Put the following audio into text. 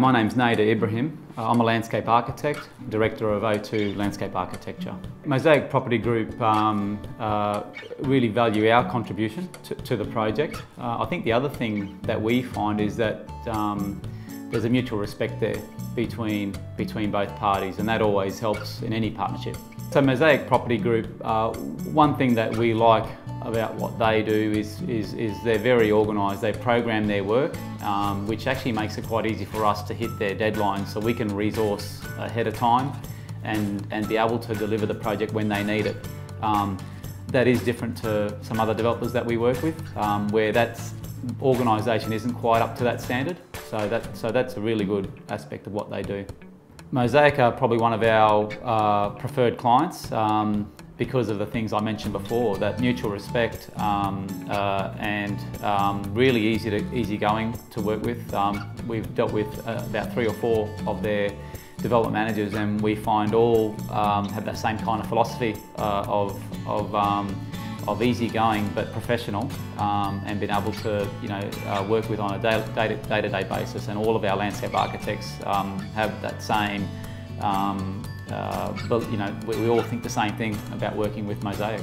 My name's Nader Ibrahim. Uh, I'm a landscape architect, director of O2 Landscape Architecture. Mosaic Property Group um, uh, really value our contribution to, to the project. Uh, I think the other thing that we find is that um, there's a mutual respect there between, between both parties and that always helps in any partnership. So Mosaic Property Group, uh, one thing that we like about what they do is, is, is they're very organised. They program their work, um, which actually makes it quite easy for us to hit their deadlines so we can resource ahead of time and, and be able to deliver the project when they need it. Um, that is different to some other developers that we work with, um, where that organisation isn't quite up to that standard. So, that, so that's a really good aspect of what they do. Mosaic are probably one of our uh, preferred clients um, because of the things I mentioned before, that mutual respect um, uh, and um, really easy to easy going to work with. Um, we've dealt with uh, about three or four of their development managers and we find all um, have that same kind of philosophy uh, of, of um, of easygoing but professional um, and being able to you know uh, work with on a day-to-day to -day basis and all of our landscape architects have that same um, Uh, but you know we, we all think the same thing about working with Mosaic.